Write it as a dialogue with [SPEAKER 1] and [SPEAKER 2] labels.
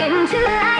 [SPEAKER 1] into